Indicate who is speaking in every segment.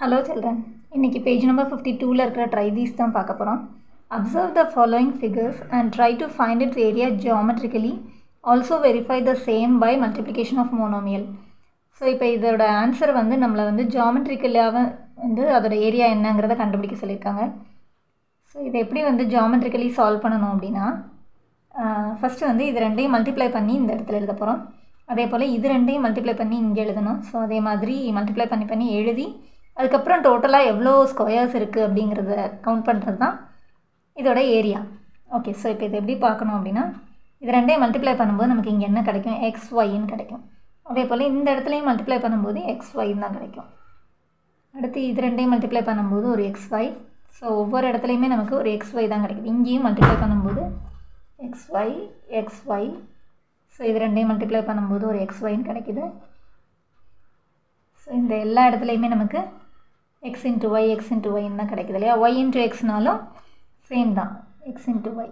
Speaker 1: Hello children இன்றைக்கி page number fifty டூவில் இருக்கிற ட்ரை தீஸ் தான் பார்க்க போகிறோம் observe the following figures and try to find its area geometrically also verify the same by multiplication of monomial so இப்போ இதோட answer வந்து நம்மளை வந்து ஜியாமெட்ரிக்கலாக வந்து அதோட ஏரியா என்னங்கிறத கண்டுபிடிக்க சொல்லியிருக்காங்க. ஸோ இதை எப்படி வந்து ஜியாமெட்ரிக்கலி சால்வ் பண்ணணும் அப்படின்னா ஃபஸ்ட்டு வந்து இது ரெண்டையும் மல்டிப்ளை பண்ணி இந்த இடத்துல எழுத போகிறோம் அதே போல் இது ரெண்டையும் மல்டிப்ளை பண்ணி இங்கே எழுதணும். ஸோ அதே மாதிரி மல்டிப்ளை பண்ணி பண்ணி எழுதி அதுக்கப்புறம் டோட்டலாக எவ்வளோ ஸ்கொயர்ஸ் இருக்குது அப்படிங்கிறத கவுண்ட் பண்ணுறது தான் இதோட ஏரியா ஓகே ஸோ இப்போ இது எப்படி பார்க்கணும் அப்படின்னா இது ரெண்டையும் மல்டிப்ளை பண்ணும்போது நமக்கு இங்கே என்ன கிடைக்கும்? எக்ஸ் ஒய்ன்னு கிடைக்கும். அதே போல் இந்த இடத்துலையும் மல்டிப்ளை பண்ணும்போது எக்ஸ் ஒய்ன்னு தான் கிடைக்கும். அடுத்து இது ரெண்டையும் மல்டிப்ளை பண்ணும்போது ஒரு எக்ஸ் ஒய் ஸோ ஒவ்வொரு இடத்துலையுமே நமக்கு ஒரு எக்ஸ் ஒய் தான் கிடைக்குது. இங்கேயும் மல்டிப்ளை பண்ணும்போது x y x y so இது ரெண்டையும் மல்டிப்ளை பண்ணும்போது ஒரு எக்ஸ் ஒய்ன்னு கிடைக்குது. ஸோ இந்த எல்லா இடத்துலையுமே நமக்கு x into y x into ஒய்ன்னு தான் கிடைக்குது இல்லையா? ஒய் இன்ட்டு எக்ஸ்னாலும் சேம் தான். எக்ஸ் இன்ட்டு ஒய்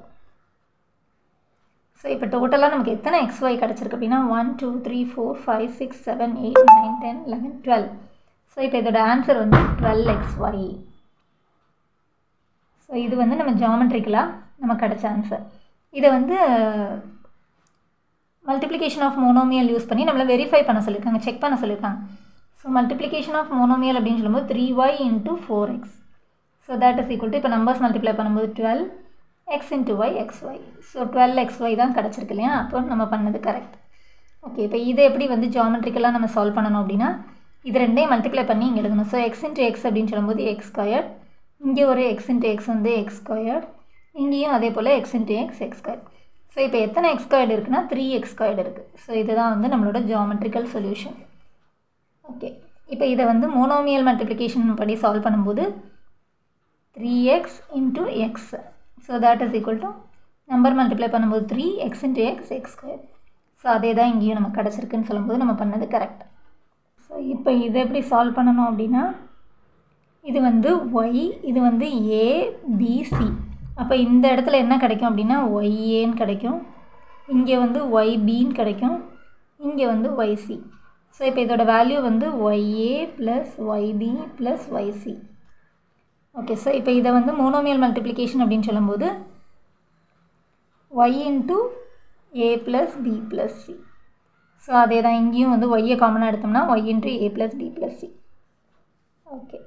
Speaker 1: ஸோ இப்போ டோட்டலாக நமக்கு எத்தனை எக்ஸ் ஒய் கிடச்சிருக்கு அப்படின்னா one two three four five six seven eight nine ten eleven twelve so இப்போ இதோட ஆன்சர் வந்து டுவெல் எக்ஸ் ஒய் ஸோ இது வந்து நம்ம ஜாமெட்ரிக்கலாக நமக்கு கிடச்ச ஆன்சர் இதை வந்து மல்டிப்ளிகேஷன் ஆஃப் மோனோமியல் யூஸ் பண்ணி நம்மளை வெரிஃபை பண்ண சொல்லியிருக்காங்க செக் பண்ண சொல்லியிருக்காங்க. ஸோ மல்டிப்ளிகேஷன் ஆஃப் மோனோமியல் அப்படின்னு சொல்லும்போது three y into four x so that is equal to இப்போ நம்பர்ஸ் மல்டிப்ளை பண்ணும்போது twelve x into y x y so twelve x y தான் கிடச்சிருக்கு இல்லையா? அப்போ நம்ம பண்ணது கரெக்ட் ஓகே இப்போ இதை எப்படி வந்து ஜாமெட்ரிக்கலாக நம்ம சால்வ் பண்ணணும் அப்படின்னா இது ரெண்டையும் மல்டிப்ளை பண்ணி இங்கே எழுதணும் ஸோ எக்ஸ் இன்ட்டு எக்ஸ் அப்படின்னு சொல்லும்போது எக்ஸ் ஸ்கொயர் இங்கே ஒரு எக்ஸ் இன்ட்டு எக்ஸ் வந்து எக்ஸ் ஸ்கொயர் இங்கேயும் அதே போல் x into x x square so இப்போ எத்தனை எக்ஸ் ஸ்கொயர்டு இருக்குன்னா த்ரீ எக்ஸ் ஸ்கொயர்டு இருக்குது ஸோ இதுதான் வந்து நம்மளோட ஜாமெட்ரிக்கல் சொல்யூஷன் ஓகே இப்போ இதை வந்து மோனோமியல் மல்டிப்ளிகேஷன் படி சால்வ் பண்ணும்போது three x into x so that is equal to number multiply பண்ணும்போது three x into x x square so அதே தான் இங்கேயும் நமக்கு கிடச்சிருக்குன்னு சொல்லும்போது நம்ம பண்ணது கரெக்ட் ஸோ இப்போ இதை எப்படி சால்வ் பண்ணணும் அப்படின்னா இது வந்து ஒய் இது வந்து ஏ பிசி அப்போ இந்த இடத்துல என்ன கிடைக்கும் அப்படின்னா ஒய்ஏன்னு கிடைக்கும். இங்கே வந்து ஒய்பின்னு கிடைக்கும். இங்கே வந்து ஒய்சி ஸோ இப்போ இதோட வேல்யூ வந்து y a plus y b plus y c okay so இப்போ இதை வந்து மோனோமியல் மல்டிப்ளிகேஷன் அப்படின்னு சொல்லும்போது y into a plus b plus c so அதே தான் இங்கேயும் வந்து ஒய்யை காமனாக எடுத்தோம்னா y into a plus b plus c okay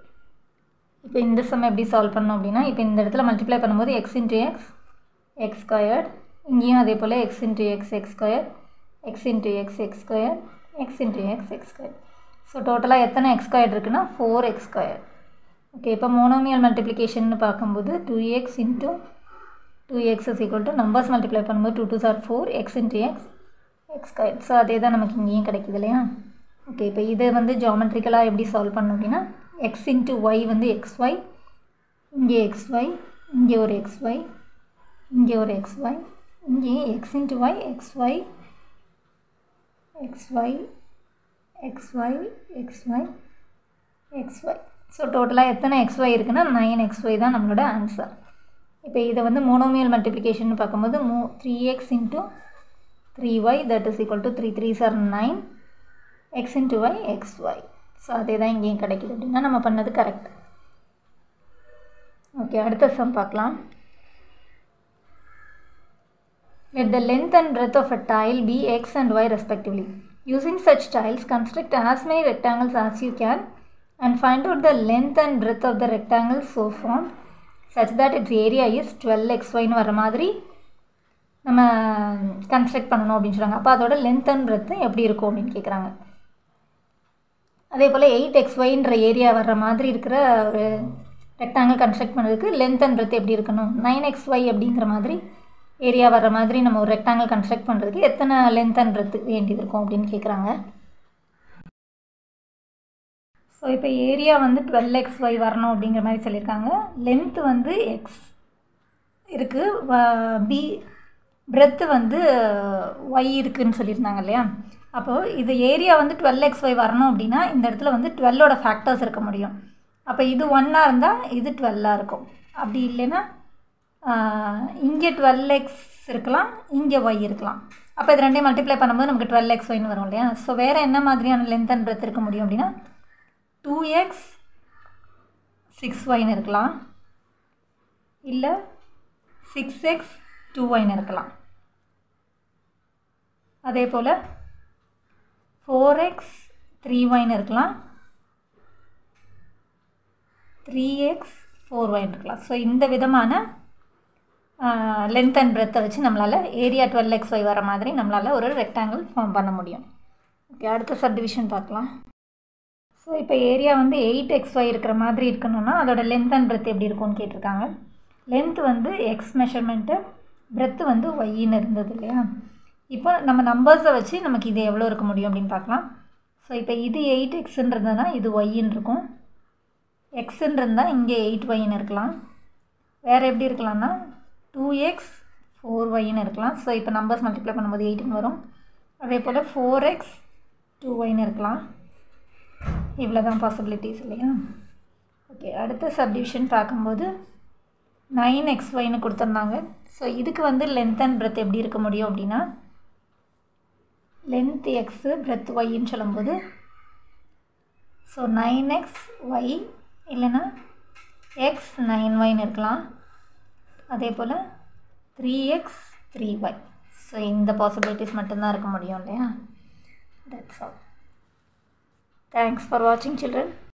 Speaker 1: இப்போ இந்த சம் எப்படி சால்வ் பண்ணோம் அப்படின்னா இப்போ இந்த இடத்துல மல்டிப்ளை பண்ணும்போது x into x x squared இங்கேயும் அதே போல் x into x x square x into x x square x into x x square so டோட்டலாக எத்தனை எக்ஸ் ஸ்கொயர் இருக்குன்னா ஃபோர் எக்ஸ் ஸ்கொயர் ஓகே இப்போ மோனோமியல் மல்டிப்ளிகேஷன் பார்க்கும்போது two x into two x is equal to numbers multiply பண்ணும்போது two two sir four x into x x square so அதே தான் நமக்கு இங்கேயும் கிடைக்குது இல்லையா? ஓகே இப்போ இதை வந்து ஜாமெட்ரிக்கலாக எப்படி சால்வ் பண்ணணும் அப்படின்னா எக்ஸ் இன்ட்டு ஒய் வந்து எக்ஸ் ஒய் இங்கே எக்ஸ் ஒய் இங்கே ஒரு எக்ஸ் ஒய் இங்கே ஒரு எக்ஸ் ஒய் இங்கே x into y x y x y x y x y so டோட்டலாக எத்தனை எக்ஸ்ஒய் இருக்குன்னா நைன் எக்ஸ் தான் நம்மளோட ஆன்சர் இப்போ இதை வந்து மோனோமியல் மல்டிப்ளிகேஷன் பார்க்கும்போது மூ three x into three y that is equal to three three sir nine x into y x y so அதே தான் இங்கேயும் கிடைக்குது அப்படின்னா நம்ம பண்ணது கரெக்ட் ஓகே அடுத்த சம் பார்க்கலாம். Let the length and breadth of a tile be x and y respectively. Using such tiles, construct as many rectangles as you can and find out the length and breadth of the rectangle so formed such that its area is 12xyன்னு வர மாதிரி நம்ம construct பண்ணணும் அப்படின்னு சொல்கிறாங்க அப்போ அதோட length and breadth எப்படி இருக்கும் அப்படின்னு கேட்குறாங்க அதே போல் எயிட் எக்ஸ் ஒய்ன்ற ஏரியா வர்ற மாதிரி இருக்கிற ஒரு ரெக்டாங்கிள் கன்ஸ்ட்ரக்ட் பண்ணுறதுக்கு லென்த் அண்ட் பிரெத் எப்படி இருக்கணும் நைன் எக்ஸ் ஒய் அப்படிங்கிற மாதிரி ஏரியா வர்ற மாதிரி நம்ம ஒரு ரெக்டாங்கிள் கன்ஸ்ட்ரக்ட் பண்ணுறதுக்கு எத்தனை லென்த் அண்ட் பிரெத் வேண்டியது இருக்கும் அப்படின்னு கேட்குறாங்க ஸோ இப்போ ஏரியா வந்து டுவெல் எக்ஸ் ஒய் வரணும் அப்படிங்கிற மாதிரி சொல்லியிருக்காங்க. லென்த் வந்து எக்ஸ் இருக்குது பி பிரெத்து வந்து ஒய் இருக்குதுன்னு சொல்லியிருந்தாங்க இல்லையா? அப்போது இது ஏரியா வந்து டுவெல் எக்ஸ் ஒய் வரணும் அப்படின்னா இந்த இடத்துல வந்து டுவெல்லோட ஃபேக்டர்ஸ் இருக்க முடியும். அப்போ இது ஒன்னாக இருந்தால் இது டுவெல்லாக இருக்கும். அப்படி இல்லைன்னா இங்கே டுவெல் எக்ஸ் இருக்கலாம் இங்கே ஒய் இருக்கலாம். அப்போ இது ரெண்டையும் மல்டிப்ளை பண்ணும்போது நமக்கு டுவெல் எக்ஸ் ஒய்னு வரும் இல்லையா? ஸோ வேறு என்ன மாதிரியான லென்த் அண்ட் பிரெத் இருக்க முடியும் அப்படின்னா டூ எக்ஸ் சிக்ஸ் ஒய்னு இருக்கலாம். இல்லை சிக்ஸ் எக்ஸ் டூ ஒய்னு இருக்கலாம். அதே போல் ஃபோர் எக்ஸ் த்ரீ ஒய்னு இருக்கலாம். த்ரீ எக்ஸ் ஃபோர் ஒய்னு இருக்கலாம். ஸோ இந்த விதமான லென்த் அண்ட் பிரெத்தை வச்சு நம்மளால் ஏரியா டுவெல் எக்ஸ் ஒய் வர மாதிரி நம்மளால் ஒரு ரெக்டாங்கிள் ஃபார்ம் பண்ண முடியும். ஓகே அடுத்த சப்டிவிஷன் பார்க்கலாம். ஸோ இப்போ ஏரியா வந்து எயிட் எக்ஸ் ஒய் இருக்கிற மாதிரி இருக்கணும்னா அதோட லென்த் அண்ட் பிரெத் எப்படி இருக்கும்னு கேட்டிருக்காங்க. லென்த் வந்து எக்ஸ் மெஷர்மெண்ட்டு பிரெத்து வந்து ஒய்ன்னு இருந்தது இல்லையா? இப்போ நம்ம நம்பர்ஸை வச்சு நமக்கு இது எவ்வளோ இருக்க முடியும் அப்படின்னு பார்க்கலாம். ஸோ இப்போ இது எயிட் எக்ஸ்ன்னு இருந்ததுன்னா இது ஒய்ன்னு இருக்கும். எக்ஸ்ன்னு இருந்தால் இங்கே எயிட் ஒய்ன்னு இருக்கலாம். வேறு எப்படி இருக்கலாம்னா டூ எக்ஸ் ஃபோர் ஒய்னு இருக்கலாம். ஸோ இப்போ நம்பர்ஸ் மல்டிப்ளை பண்ணும்போது எயிட்டுன்னு வரும். அதே போல் ஃபோர் எக்ஸ் டூ ஒய்னு இருக்கலாம். இவ்வளோ தான் பாசிபிலிட்டிஸ் இல்லையா? ஓகே அடுத்த சப்டிவிஷன் பார்க்கும்போது நைன் எக்ஸ் ஒய்னு கொடுத்துருந்தாங்க. ஸோ இதுக்கு வந்து லென்த் அண்ட் பிரெத் எப்படி இருக்க முடியும் அப்படின்னா லென்த் எக்ஸு பிரெத் ஒய்ன்னு சொல்லும்போது ஸோ நைன் எக்ஸ் ஒய் இல்லைன்னா எக்ஸ் நைன் ஒய்னு இருக்கலாம். அதே போல் three x three y so இந்த பாசிபிலிட்டிஸ் மட்டும்தான் இருக்க முடியும் இல்லையா? தட்ஸ் ஆல் தேங்க்ஸ் ஃபார் வாட்சிங் சில்ட்ரன்